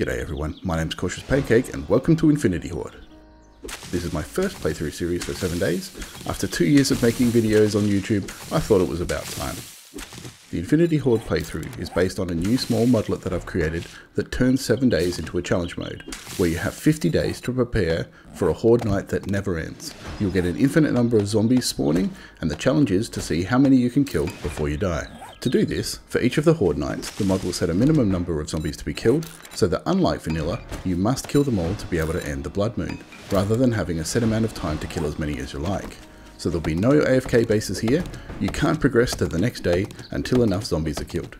G'day everyone, my name's Cautious Pancake and welcome to Infinity Horde. This is my first playthrough series for 7 days. After 2 years of making videos on YouTube, I thought it was about time. The Infinity Horde playthrough is based on a new small modlet that I've created that turns 7 days into a challenge mode, where you have 50 days to prepare for a Horde night that never ends. You'll get an infinite number of zombies spawning, and the challenge is to see how many you can kill before you die. To do this, for each of the Horde Nights, the mod will set a minimum number of zombies to be killed, so that unlike vanilla, you must kill them all to be able to end the Blood Moon, rather than having a set amount of time to kill as many as you like. So there'll be no AFK bases here, you can't progress to the next day until enough zombies are killed.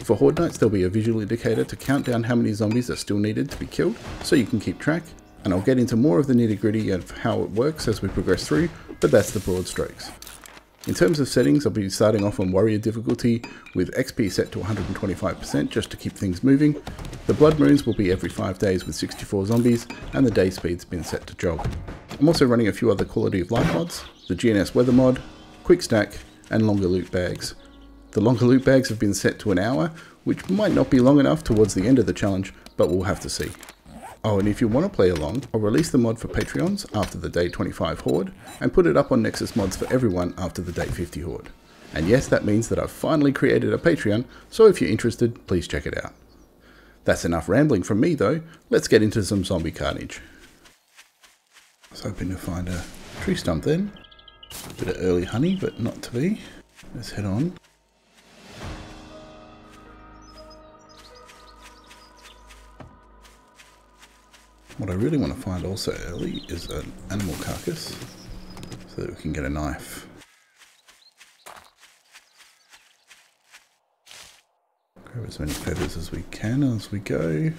For Horde Nights there'll be a visual indicator to count down how many zombies are still needed to be killed, so you can keep track, and I'll get into more of the nitty gritty of how it works as we progress through, but that's the broad strokes. In terms of settings, I'll be starting off on warrior difficulty with XP set to 125% just to keep things moving. The blood moons will be every 5 days with 64 zombies and the day speed's been set to jog. I'm also running a few other quality of life mods, the GNS weather mod, quick stack and longer loot bags. The longer loot bags have been set to an hour, which might not be long enough towards the end of the challenge, but we'll have to see. Oh, and if you want to play along, I'll release the mod for Patreons after the day 25 Horde, and put it up on Nexus Mods for everyone after the day 50 Horde. And yes, that means that I've finally created a Patreon, so if you're interested, please check it out. That's enough rambling from me though, let's get into some zombie carnage. I was hoping to find a tree stump then. A bit of early honey, but not to be. Let's head on. What I really want to find also early is an animal carcass so that we can get a knife. Grab as many feathers as we can as we go.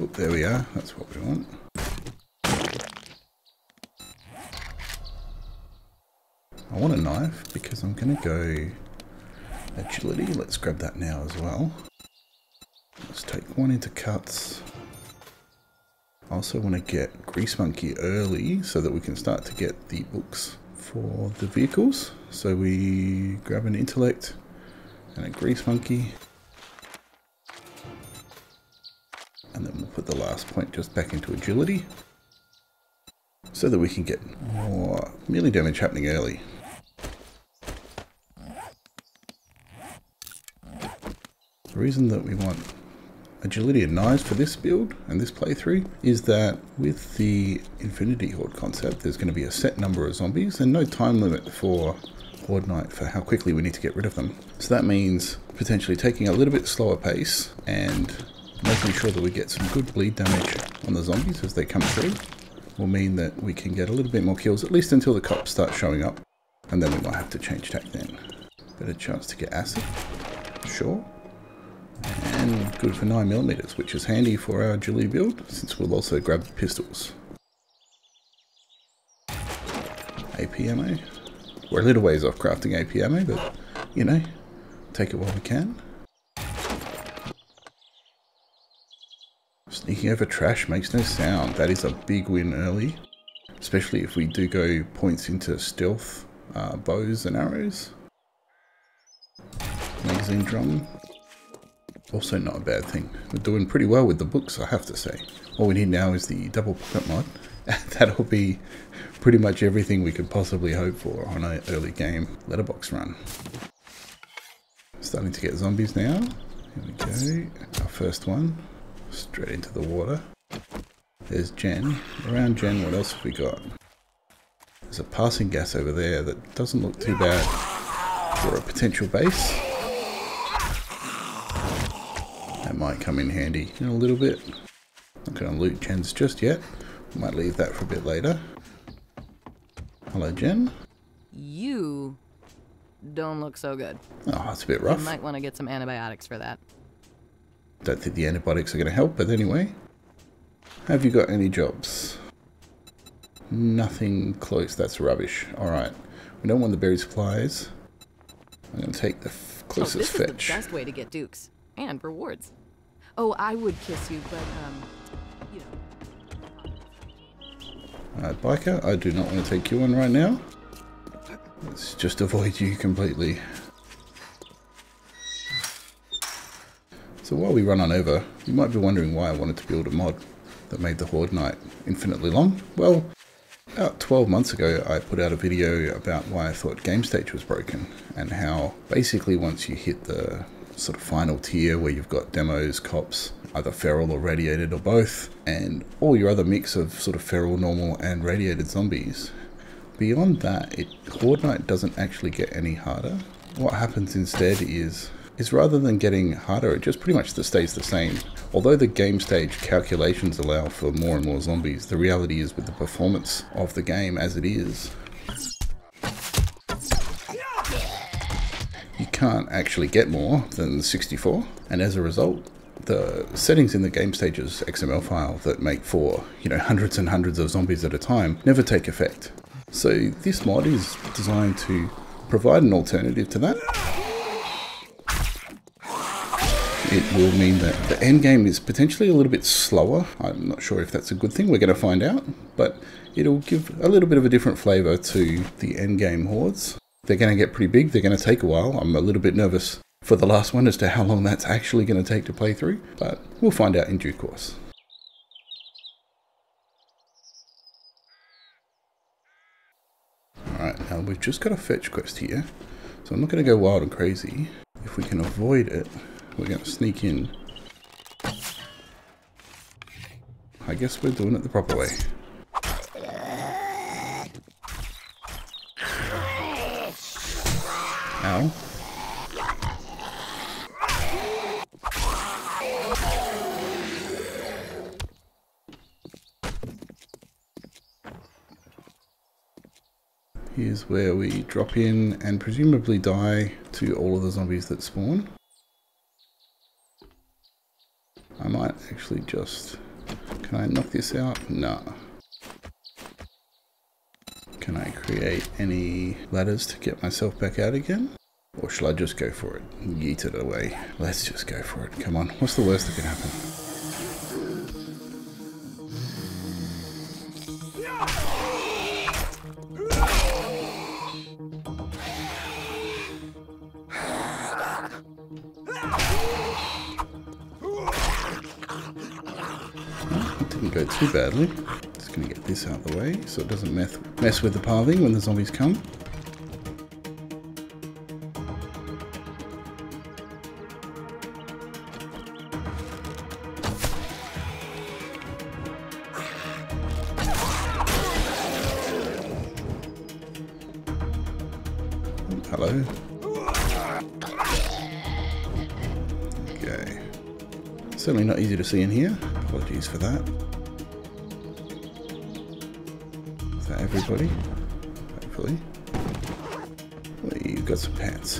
Oh, there we are. That's what we want. I want a knife because I'm going to go agility. Let's grab that now as well. Let's take one into cuts. I also want to get Grease Monkey early so that we can start to get the books for the vehicles. So we grab an Intellect and a Grease Monkey. And then we'll put the last point just back into Agility so that we can get more melee damage happening early. The reason that we want agility and knives for this build and this playthrough is that with the Infinity Horde concept, there's going to be a set number of zombies and no time limit for Horde Night for how quickly we need to get rid of them. So that means potentially taking a little bit slower pace and making sure that we get some good bleed damage on the zombies as they come through will mean that we can get a little bit more kills, at least until the cops start showing up. And then we might have to change tack then. Better chance to get acid? Sure and good for 9mm, which is handy for our agility build, since we'll also grab pistols. AP ammo. We're a little ways off crafting AP ammo, but, you know, take it while we can. Sneaking over trash makes no sound. That is a big win early, especially if we do go points into stealth uh, bows and arrows. Magazine drum. Also not a bad thing. We're doing pretty well with the books, I have to say. All we need now is the double pocket mod. That'll be pretty much everything we could possibly hope for on an early game letterbox run. Starting to get zombies now. Here we go. Our first one. Straight into the water. There's Jen. Around Jen, what else have we got? There's a Pass-n-Gas over there that doesn't look too bad for a potential base. That might come in handy in a little bit. Not going to loot Jen's just yet. Might leave that for a bit later. Hello, Jen. You don't look so good. Oh, it's a bit rough. You might want to get some antibiotics for that. Don't think the antibiotics are going to help, but anyway. Have you got any jobs? Nothing close, that's rubbish. Alright, we don't want the berry supplies. I'm going to take the oh, closest oh, this fetch. This is the best way to get dukes and rewards. Oh, I would kiss you, but, um, you know. Uh, biker, I do not want to take you on right now. Let's just avoid you completely. So while we run on over, you might be wondering why I wanted to build a mod that made the Horde Night infinitely long. Well, about 12 months ago, I put out a video about why I thought Game Stage was broken and how basically once you hit the sort of final tier where you've got demos, cops, either feral or radiated or both, and all your other mix of sort of feral, normal, and radiated zombies. Beyond that, it Horde Night doesn't actually get any harder. What happens instead is is rather than getting harder, it just pretty much stays the same. Although the game stage calculations allow for more and more zombies, the reality is with the performance of the game as it is, can't actually get more than 64, and as a result, the settings in the game stage's XML file that make for, you know, hundreds and hundreds of zombies at a time never take effect. So this mod is designed to provide an alternative to that it will mean that the end game is potentially a little bit slower. I'm not sure if that's a good thing. We're going to find out, but it'll give a little bit of a different flavor to the end game hordes. They're going to get pretty big. They're going to take a while. I'm a little bit nervous for the last one as to how long that's actually going to take to play through, but we'll find out in due course. Alright, now we've just got a fetch quest here, so I'm not going to go wild and crazy. If we can avoid it, we're going to sneak in. I guess we're doing it the proper way. Ow. Here's where we drop in and presumably die to all of the zombies that spawn. I might actually just... Can I knock this out? No. Can I create any ladders to get myself back out again? Or shall I just go for it? Yeet it away. Let's just go for it. Come on. What's the worst that can happen? didn't go too badly. Just going to get this out of the way so it doesn't mess, mess with the pathing when the zombies come. Hello. Okay. Certainly not easy to see in here. Apologies for that. That everybody? Hopefully. Well, you've got some pants.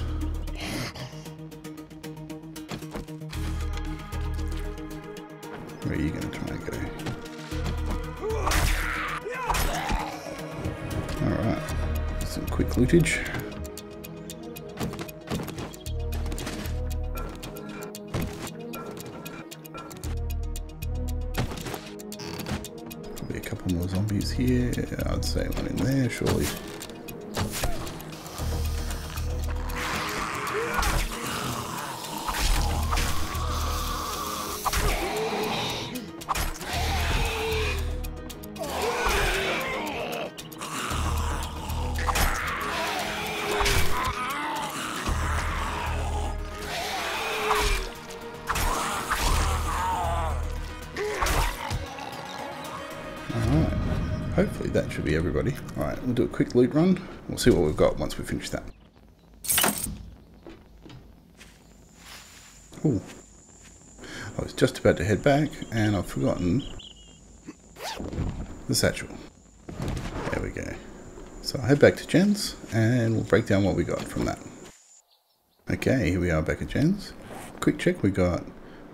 Where are you going to try and go? Alright. Some quick lootage. I'd one in there, surely. Do a quick loot run. We'll see what we've got once we finish that. Ooh. I was just about to head back and I've forgotten the satchel. There we go. So I'll head back to Jen's and we'll break down what we got from that. Okay, here we are back at Jen's. Quick check, we got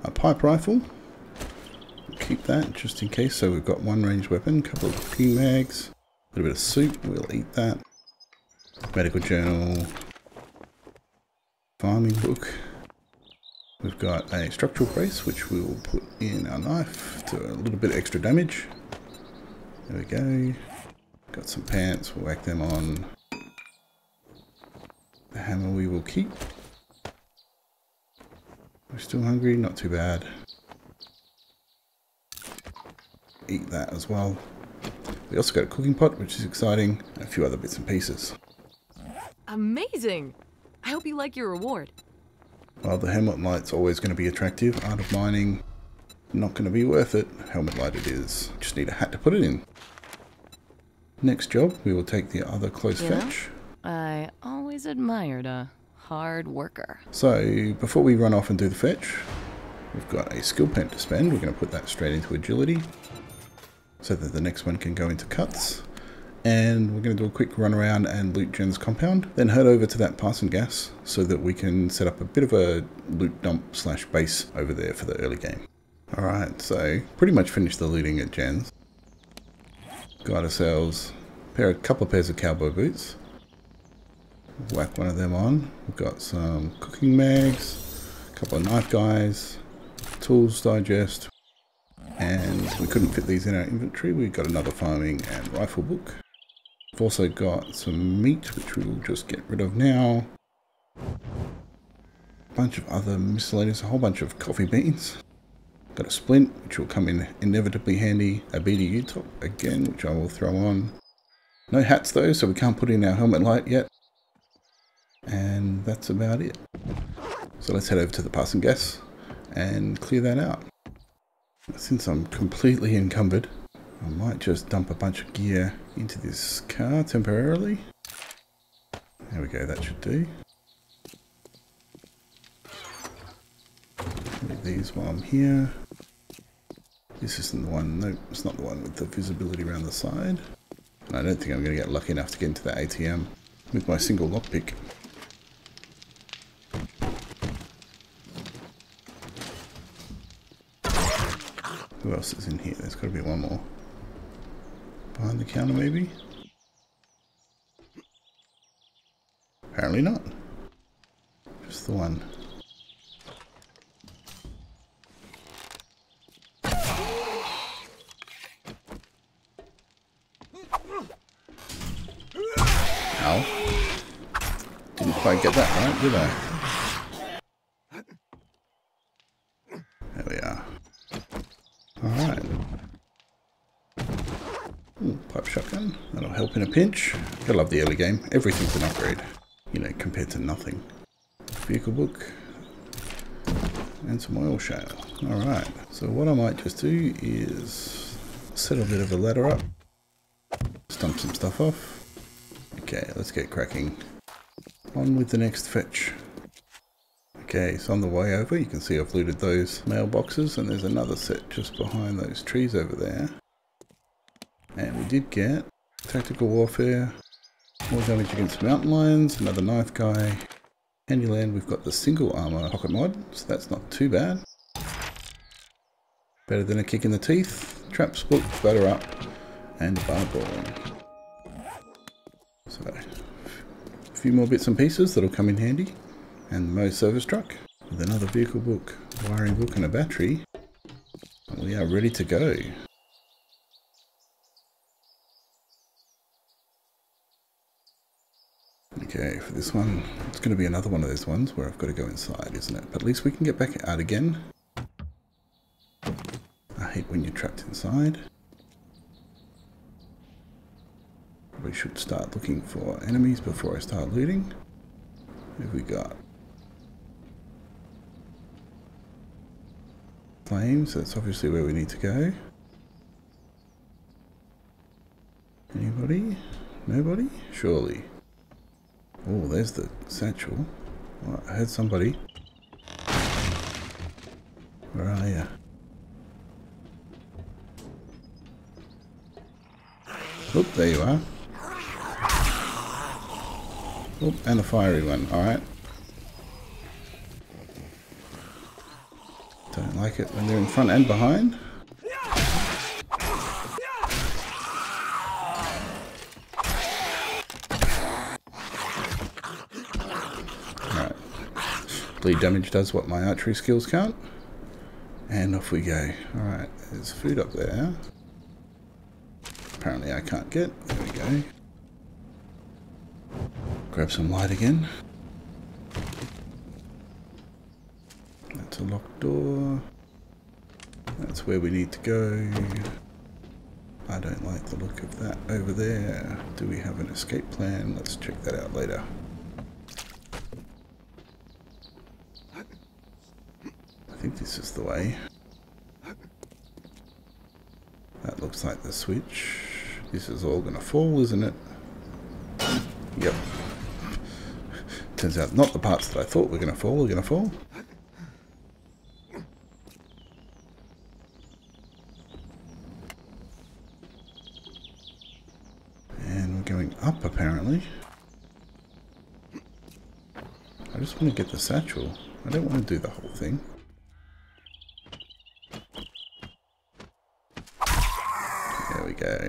a pipe rifle, keep that just in case. So we've got one ranged weapon, a couple of ping a bit of soup, we'll eat that. Medical journal, farming book. We've got a structural brace, which we will put in our knife to a little bit extra damage. There we go. Got some pants, we'll whack them on. The hammer we will keep. We're still hungry, not too bad. Eat that as well. We also got a cooking pot, which is exciting, and a few other bits and pieces. Amazing! I hope you like your reward. Well, the helmet light's always going to be attractive. Art of mining, not going to be worth it. Helmet light it is. Just need a hat to put it in. Next job, we will take the other close You know? fetch. I always admired a hard worker. So, before we run off and do the fetch, we've got a skill point to spend. We're going to put that straight into agility so that the next one can go into cuts. And we're going to do a quick run around and loot Jen's compound, then head over to that Pass-n-Gas so that we can set up a bit of a loot dump slash base over there for the early game. Alright, so pretty much finished the looting at Jen's. Got ourselves a pair, a couple of pairs of cowboy boots. Whack one of them on. We've got some cooking mags, a couple of knife guys, tools digest, and we couldn't fit these in our inventory. We've got another farming and rifle book. We've also got some meat, which we will just get rid of now. A bunch of other miscellaneous, a whole bunch of coffee beans. Got a splint, which will come in inevitably handy. A BDU top, again, which I will throw on. No hats though, so we can't put in our helmet light yet. And that's about it. So let's head over to the Pass-n-Gas and clear that out. Since I'm completely encumbered, I might just dump a bunch of gear into this car temporarily. There we go, that should do. Leave these while I'm here. This isn't the one, nope, it's not the one with the visibility around the side. I don't think I'm going to get lucky enough to get into the ATM with my single lockpick. Else is in here? There's got to be one more. Behind the counter, maybe? Apparently not. Just the one. Ow. Didn't quite get that right, did I? There we are. Alright. Ooh, pipe shotgun. That'll in a pinch. I love the early game. Everything's an upgrade. You know, compared to nothing. Vehicle book. And some oil shale. Alright. So what I might just do is set a bit of a ladder up. Stump some stuff off. Okay, let's get cracking. On with the next fetch. Okay, so on the way over, you can see I've looted those mailboxes, and there's another set just behind those trees over there. And we did get tactical warfare, more damage against mountain lions, another knife guy. Handyland, we've got the single armor pocket mod, so that's not too bad. Better than a kick in the teeth. Traps book, batter up, and bar brawling. So, a few more bits and pieces that'll come in handy and the Mo service truck with another vehicle book, wiring book and a battery. And we are ready to go. Okay, for this one, it's going to be another one of those ones where I've got to go inside, isn't it? But at least we can get back out again. I hate when you're trapped inside. Probably should start looking for enemies before I start looting. Who have we got? Flames, that's obviously where we need to go. Anybody? Nobody? Surely. Oh, there's the satchel. I heard somebody. Where are you? Oh, there you are. Oh, and a fiery one. Alright. Don't like it when they're in front and behind. Bleed damage does what my archery skills can't. And off we go. Alright, there's food up there. Apparently I can't get. There we go. Grab some light again. That's a locked door. That's where we need to go. I don't like the look of that over there. Do we have an escape plan? Let's check that out later. Think this is the way. That looks like the switch. This is all going to fall, isn't it? Yep. Turns out not the parts that I thought were going to fall are going to fall. And we're going up apparently. I just want to get the satchel. I don't want to do the whole thing. Go.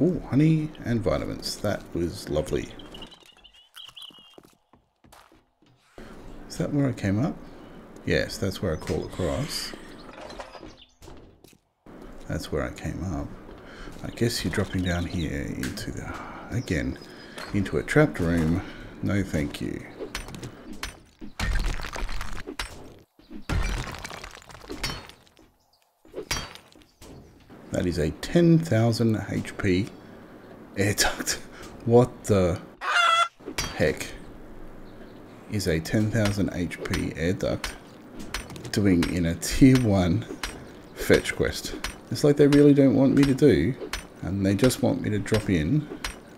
Ooh, honey and vitamins. That was lovely. Is that where I came up? Yes, that's where I crawl across. That's where I came up. I guess you're dropping down here into the... Again, into a trapped room. No thank you. That is a 10,000 HP air duct. What the heck is a 10,000 HP air duct doing in a tier 1 fetch quest? It's like they really don't want me to do, and they just want me to drop in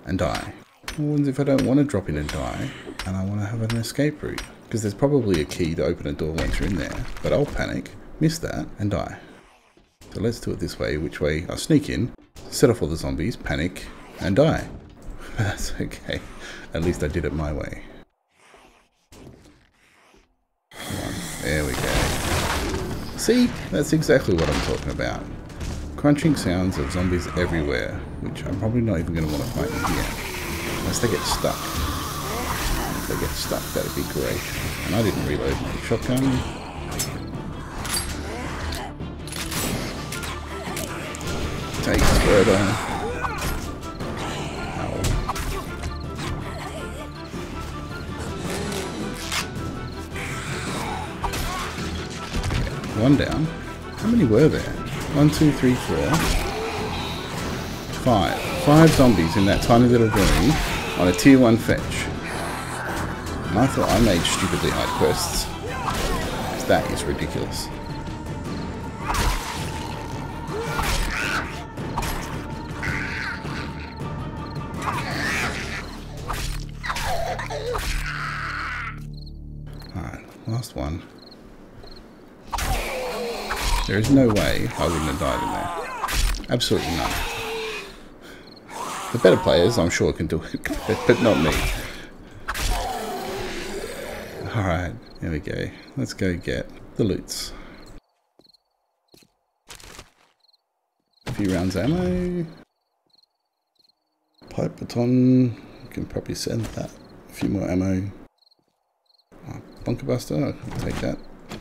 and die. What if I don't want to drop in and die, and I want to have an escape route? Because there's probably a key to open a door once you're in there, but I'll panic, miss that, and die. So let's do it this way, which way I'll sneak in, set off all the zombies, panic, and die. That's okay. At least I did it my way. There we go. See? That's exactly what I'm talking about. Crunching sounds of zombies everywhere, which I'm probably not even going to want to fight in here. Unless they get stuck. If they get stuck, that'd be great. And I didn't reload my shotgun. Further. One down. How many were there? One, two, three, four. Five. Five zombies in that tiny little room on a tier 1 fetch. And I thought I made stupidly hard quests. That is ridiculous. There is no way I wouldn't have died in there. Absolutely none. The better players, I'm sure, can do it, but not me. Alright, here we go. Let's go get the loots. A few rounds ammo. Pipe baton. can probably send that. A few more ammo. Ah, bunker Buster, I'll take that,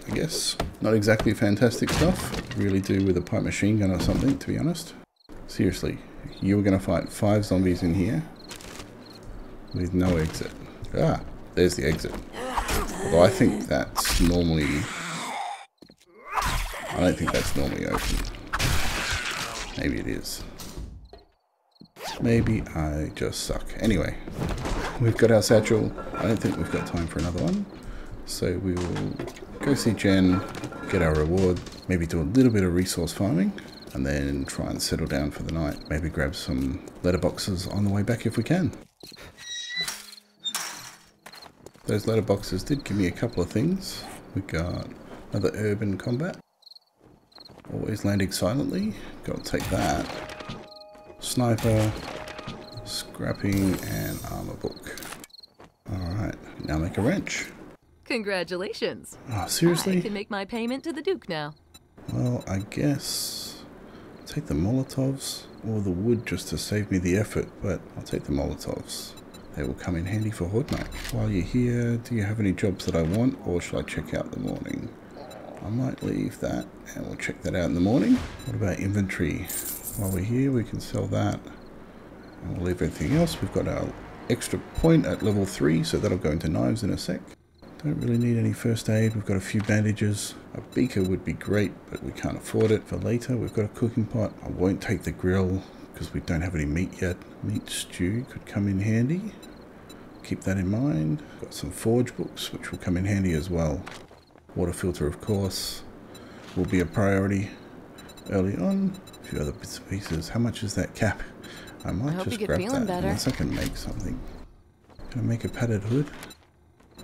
I guess. Not exactly fantastic stuff. Really do with a pipe machine gun or something, to be honest. Seriously, you were going to fight five zombies in here with no exit. Ah, there's the exit. Although I think that's normally... I don't think that's normally open. Maybe it is. Maybe I just suck. Anyway, we've got our satchel. I don't think we've got time for another one. So we will go see Jen, get our reward, maybe do a little bit of resource farming, and then try and settle down for the night. Maybe grab some letterboxes on the way back if we can. Those letterboxes did give me a couple of things. We got another urban combat. Always landing silently. Got to take that. Sniper, scrapping, and armor book. Alright, now make a wrench. Congratulations. Oh, seriously? I can make my payment to the Duke now. Well, I guess take the Molotovs or the wood just to save me the effort, but I'll take the Molotovs. They will come in handy for Horde Night. While you're here, do you have any jobs that I want, or shall I check out the morning? I might leave that, and we'll check that out in the morning. What about inventory? While we're here, we can sell that, and we'll leave everything else. We've got our extra point at level 3, so that'll go into knives in a sec Don't really need any first aid. We've got a few bandages. A beaker would be great, but we can't afford it for later. We've got a cooking pot. I won't take the grill because we don't have any meat yet. Meat stew could come in handy. Keep that in mind. Got some forge books, which will come in handy as well. Water filter, of course, will be a priority early on. A few other bits and pieces. How much is that cap? I might I just grab that better. unless I can make something. Can I make a padded hood?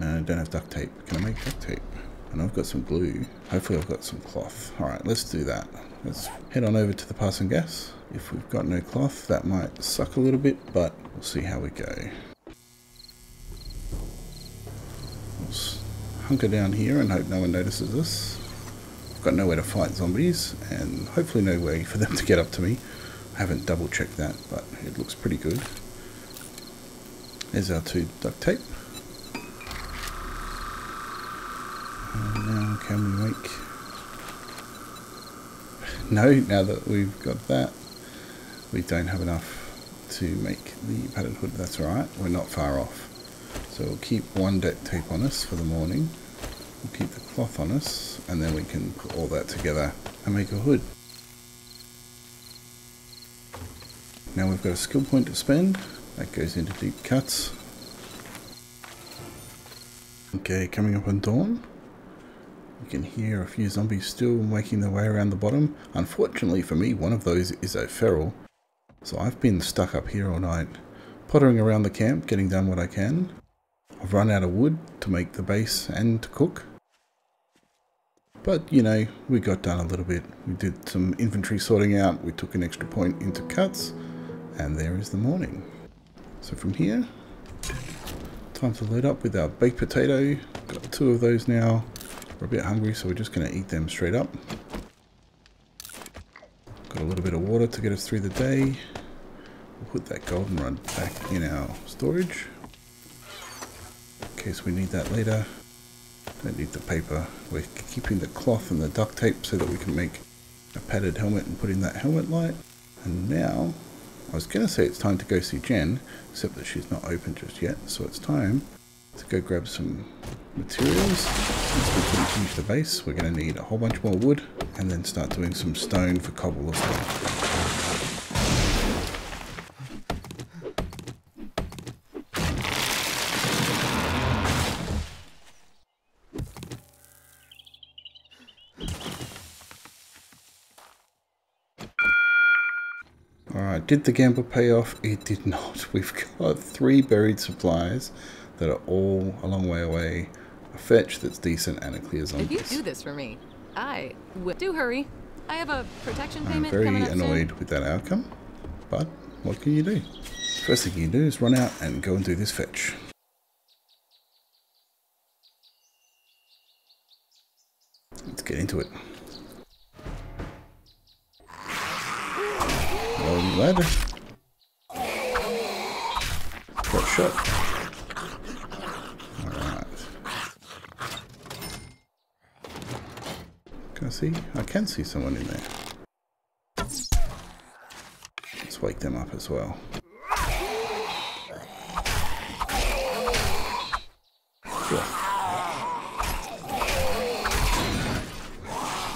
I don't have duct tape. Can I make duct tape? And I've got some glue. Hopefully I've got some cloth. Alright, let's do that. Let's head on over to the Pass-n-Gas. If we've got no cloth, that might suck a little bit, but we'll see how we go. We'll hunker down here and hope no one notices us. I've got nowhere to fight zombies, and hopefully no way for them to get up to me. I haven't double checked that, but it looks pretty good. There's our two duct tape. And now can we make... No, now that we've got that, we don't have enough to make the padded hood. That's alright, we're not far off. So we'll keep one duct tape on us for the morning. We'll keep the cloth on us, and then we can put all that together and make a hood. Now we've got a skill point to spend. That goes into deep cuts. Okay, coming up on dawn. You can hear a few zombies still making their way around the bottom. Unfortunately for me, one of those is a feral. So I've been stuck up here all night, pottering around the camp, getting done what I can. I've run out of wood to make the base and to cook. But, you know, we got done a little bit. We did some inventory sorting out, we took an extra point into cuts, and there is the morning. So from here, time to load up with our baked potato. Got two of those now. We're a bit hungry, so we're just going to eat them straight up. Got a little bit of water to get us through the day. We'll put that goldenrod back in our storage. In case we need that later. Don't need the paper. We're keeping the cloth and the duct tape so that we can make a padded helmet and put in that helmet light. And now, I was going to say it's time to go see Jen, except that she's not open just yet. So it's time to go grab some materials. Since we couldn't finish the base, we're going to need a whole bunch more wood and then start doing some stone for cobble as well. Did the gamble pay off? It did not. We've got three buried supplies that are all a long way away, a fetch that's decent, and a clear If you do this for me, I will. Do hurry. I have a protection payment I'm very annoyed with that outcome, but what can you do? First thing you can do is run out and go and do this fetch. Let's get into it. Well, you lad. Got shot. Can I see? I can see someone in there. Let's wake them up as well.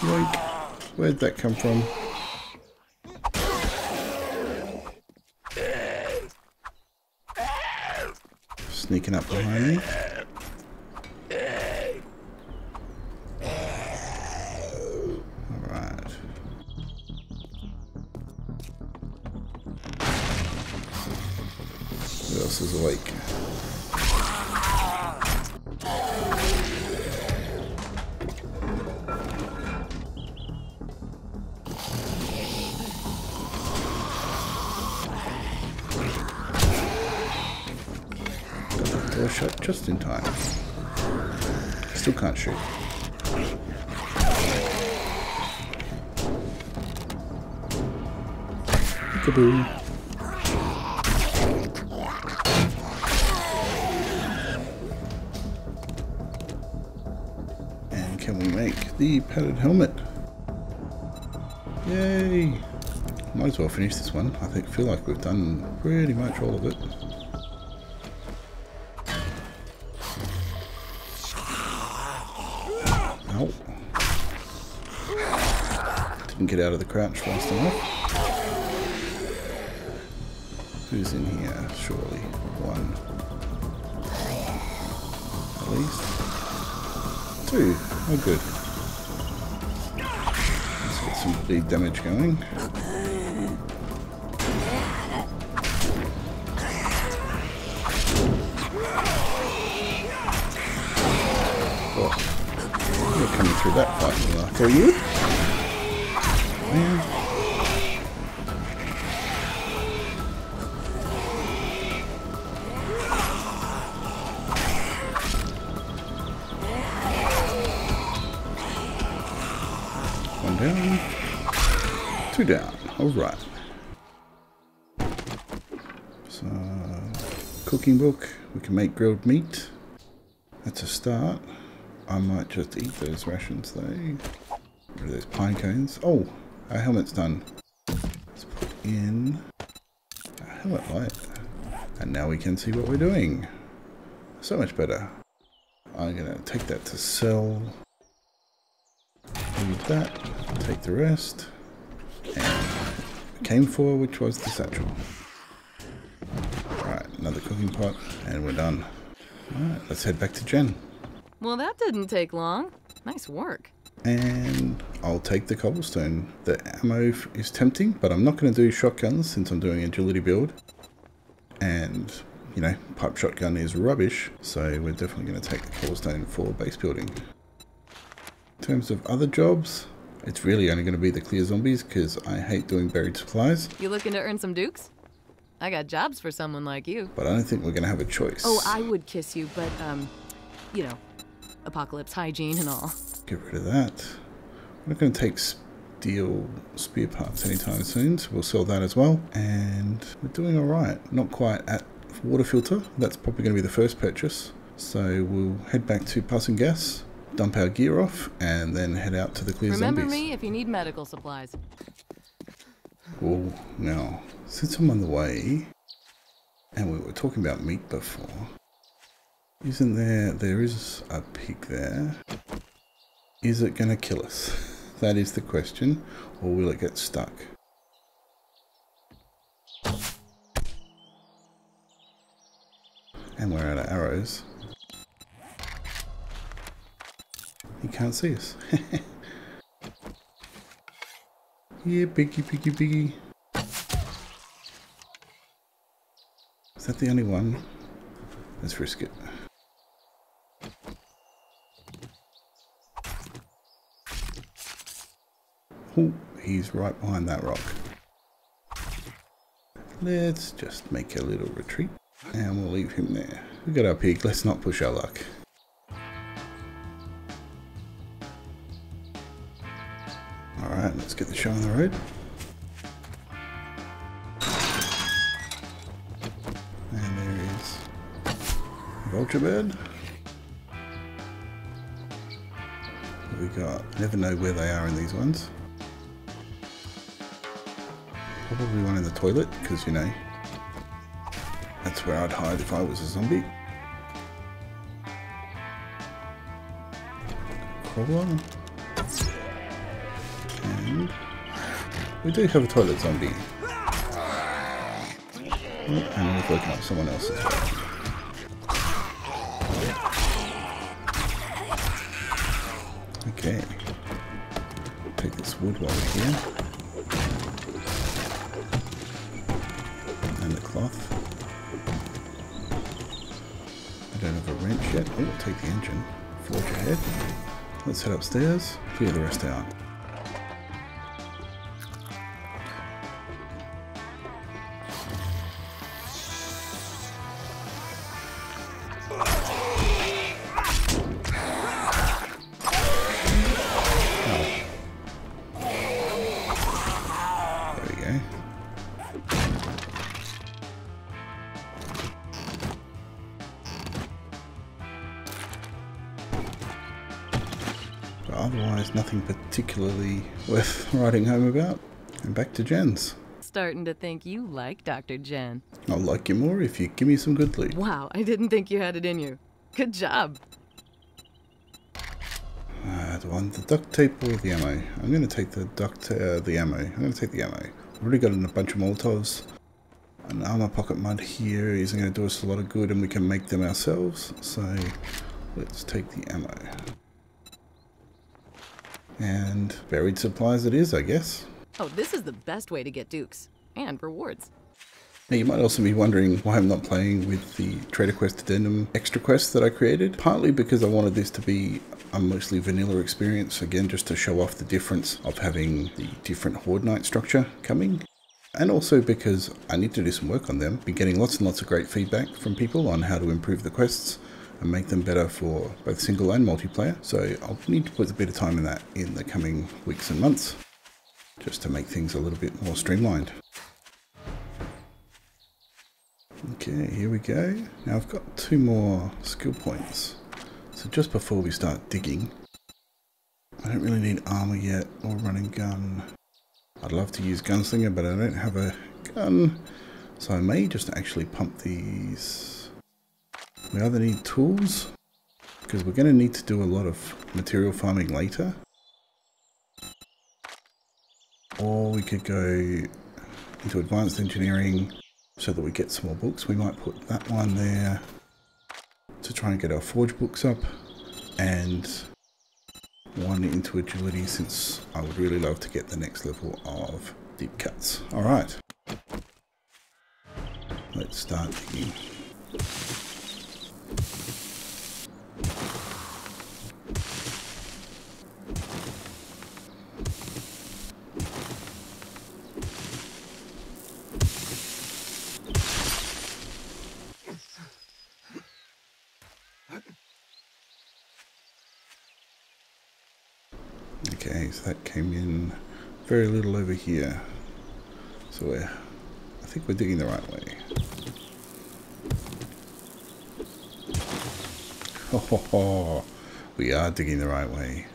Yoink. Where'd that come from? Sneaking up behind me. Shut just in time. Still can't shoot. Kaboom. And can we make the padded helmet? Yay! Might as well finish this one. I think feel like we've done pretty much all of it. Get out of the crouch fast enough. Who's in here? Surely. One. At least. Two. Oh, good. Let's get some bleed damage going. Oh, you're coming through that fight, are you? One down. Two down. Alright. So, cooking book. We can make grilled meat. That's a start. I might just eat those rations though. Rid of those pine cones. Oh, our helmet's done. Let's put in a helmet light. And now we can see what we're doing. So much better. I'm going to take that to sell. Leave that. Take the rest. And came for, which was the satchel. Right, another cooking pot, and we're done. Alright, let's head back to Jen. Well, that didn't take long. Nice work. And I'll take the cobblestone. The ammo is tempting, but I'm not going to do shotguns since I'm doing agility build. And, you know, pipe shotgun is rubbish, so we're definitely going to take the cobblestone for base building. In terms of other jobs, it's really only going to be the clear zombies because I hate doing buried supplies, You looking to earn some dukes? I got jobs for someone like you. but I don't think we're going to have a choice. Oh, I would kiss you, but, um, you know, apocalypse hygiene and all. Get rid of that. We're not going to take steel spear parts anytime soon, so we'll sell that as well. And we're doing alright. Not quite at water filter. That's probably going to be the first purchase. So we'll head back to Pass-n-Gas, dump our gear off, and then head out to the clear Remember zombies. me if you need medical supplies. Well, now, since I'm on the way, and we were talking about meat before, isn't there, there is a pig there. Is it going to kill us? That is the question, or will it get stuck? And we're out of arrows. He can't see us. yeah, piggy, piggy, piggy. Is that the only one? Let's risk it. Oh, he's right behind that rock. Let's just make a little retreat and we'll leave him there. We got our pig, let's not push our luck. Alright, let's get the show on the road. And there is Vulture Bird. We got? Never know where they are in these ones. Probably one in the toilet, because you know, that's where I'd hide if I was a zombie. Crawler. And we do have a toilet zombie. Oh, and we've up someone else. Okay. Take this wood while we're here. Let's head upstairs. Clear the rest out. Writing home about. And back to Jen's. Starting to think you like Dr. Jen. I'll like you more if you give me some good loot. Wow, I didn't think you had it in you. Good job. Uh, do I want the duct tape or the ammo? I'm going to take the duct, uh, the ammo. I'm going to take the ammo. I've already got a bunch of Molotovs. An armor pocket mod here isn't going to do us a lot of good and we can make them ourselves. So let's take the ammo. And buried supplies it is, I guess. Oh, this is the best way to get dukes. And rewards. Now you might also be wondering why I'm not playing with the Trader Quest Addendum extra quests that I created. Partly because I wanted this to be a mostly vanilla experience, again just to show off the difference of having the different Horde Night structure coming. And also because I need to do some work on them. Been getting lots and lots of great feedback from people on how to improve the quests and make them better for both single and multiplayer. So I'll need to put a bit of time in that in the coming weeks and months, just to make things a little bit more streamlined. Okay, here we go. Now I've got two more skill points. So just before we start digging, I don't really need armor yet or run and gun. I'd love to use gunslinger, but I don't have a gun. So I may just actually pump these we either need tools, because we're going to need to do a lot of material farming later. Or we could go into advanced engineering so that we get some more books. We might put that one there to try and get our forge books up and one into agility since I would really love to get the next level of deep cuts. Alright. Let's start digging. Okay, so that came in very little over here. So we're, I think we're digging the right way. Oh, we are digging the right way.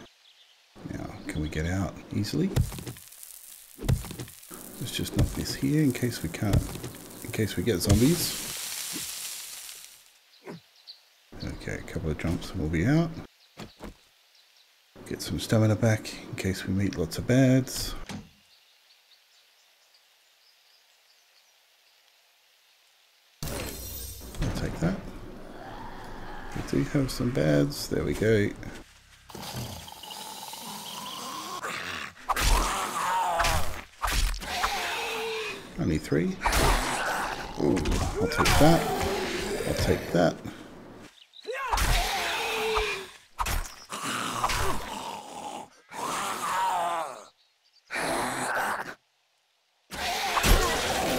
Now, can we get out easily? Let's just knock this here in case we can't, in case we get zombies. Okay, a couple of jumps and we'll be out. Get some stamina back in case we meet lots of bads. I'll take that. We do have some beds. There we go. Only three. Ooh, I'll take that. I'll take that.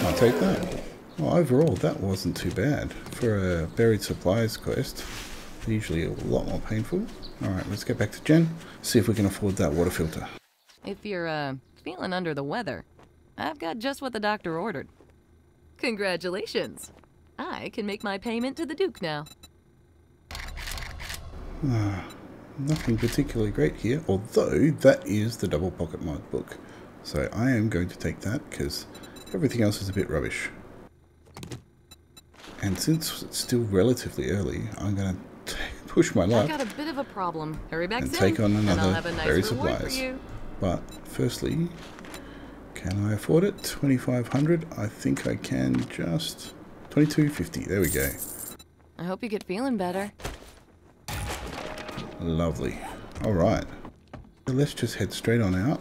I'll take that. Well, overall, that wasn't too bad. For a buried supplies quest, usually a lot more painful. Alright, let's get back to Jen, see if we can afford that water filter. If you're, uh, feeling under the weather, I've got just what the doctor ordered. Congratulations! I can make my payment to the Duke now. Ah, nothing particularly great here, although that is the double pocket mod book. So I am going to take that because Everything else is a bit rubbish. And since it's still relatively early, I'm going to push my luck. I got a bit of a problem. Hurry back and take on another nice buried supplies. But firstly, can I afford it? 2500 I think I can just 2250 There we go. I hope you get feeling better. Lovely. All right. Let's just head straight on out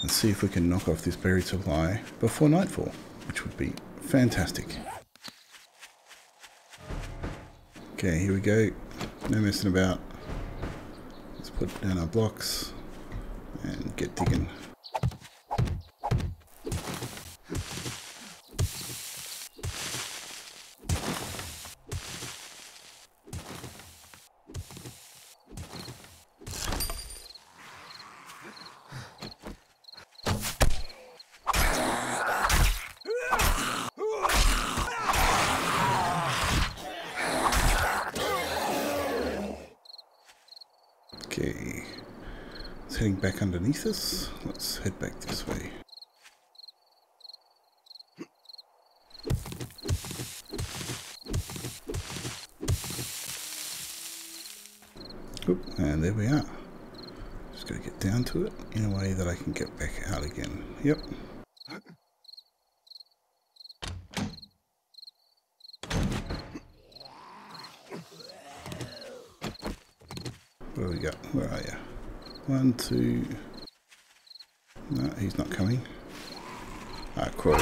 and see if we can knock off this buried supply before nightfall, which would be fantastic. Okay, here we go. No messing about. Let's put down our blocks and get digging. Okay, it's heading Let's head back this way. Oop, and there we are. Just gotta get down to it in a way that I can get back out again. Yep. Where we go? Where are you? One, two. He's not coming. Ah, crawler.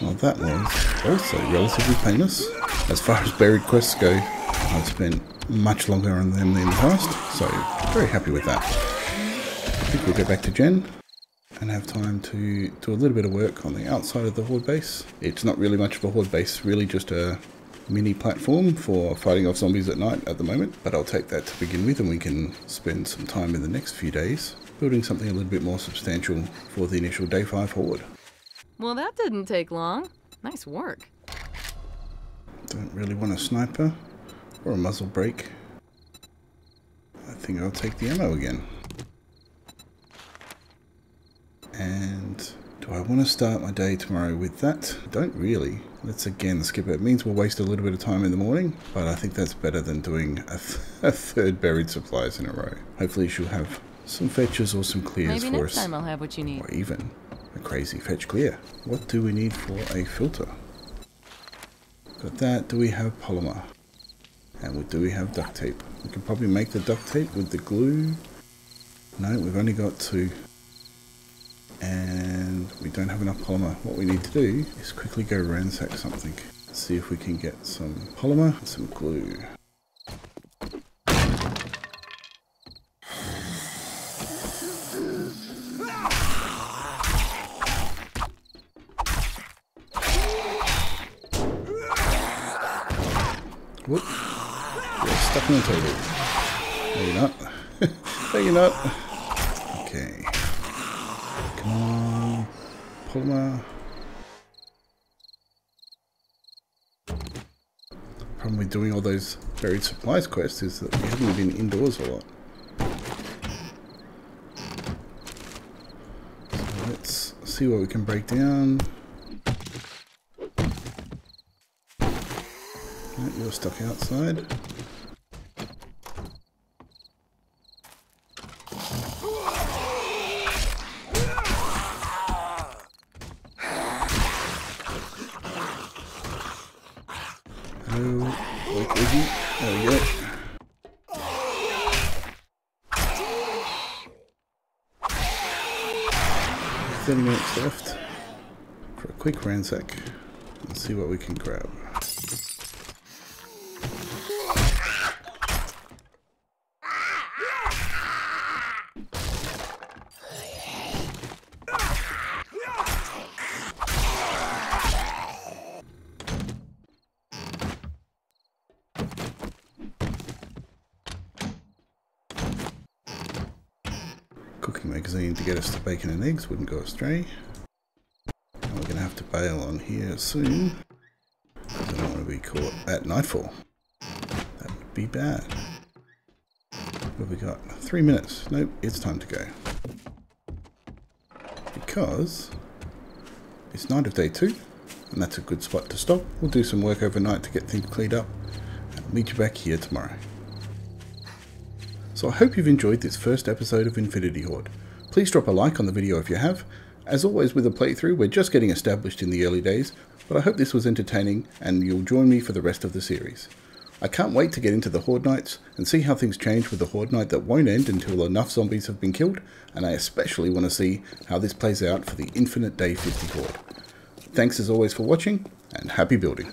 Well, that was also relatively painless. As far as buried quests go, I've spent much longer on them than in the past, so very happy with that. I think we'll go back to Jen and have time to do a little bit of work on the outside of the Horde base. It's not really much of a Horde base, really just a mini platform for fighting off zombies at night at the moment, but I'll take that to begin with and we can spend some time in the next few days building something a little bit more substantial for the initial day 5 forward. Well, that didn't take long. Nice work. Don't really want a sniper or a muzzle brake. I think I'll take the ammo again. And do I want to start my day tomorrow with that? Don't really. Let's again skip it. It means we'll waste a little bit of time in the morning, but I think that's better than doing a, th a third buried supplies in a row. Hopefully she'll have some fetches or some clears Maybe for next us. time I'll have what you need. Or even a crazy fetch clear. What do we need for a filter? Got that. Do we have polymer? And we, do we have duct tape? We can probably make the duct tape with the glue. No, we've only got two. And we don't have enough polymer. What we need to do is quickly go ransack something. See if we can get some polymer and some glue. Table. No, you're not. no, you're not. Okay. Come on. Polymer. Problem with doing all those buried supplies quests is that we haven't been indoors a lot. So let's see what we can break down. You're stuck outside. Hello, wake Wiggy. There we go. Thirty minutes left for a quick ransack and see what we can grab. cooking magazine to get us to bacon and eggs wouldn't go astray. Bail on here soon. I don't want to be caught at nightfall. That would be bad. What have we got? Three minutes. Nope, it's time to go. Because it's night of day two, and that's a good spot to stop. We'll do some work overnight to get things cleaned up, and I'll meet you back here tomorrow. So I hope you've enjoyed this first episode of Infinity Horde. Please drop a like on the video if you have. As always with a playthrough, we're just getting established in the early days, but I hope this was entertaining and you'll join me for the rest of the series. I can't wait to get into the Horde Nights and see how things change with the Horde Night that won't end until enough zombies have been killed, and I especially want to see how this plays out for the Infinite Day 50 Horde. Thanks as always for watching, and happy building.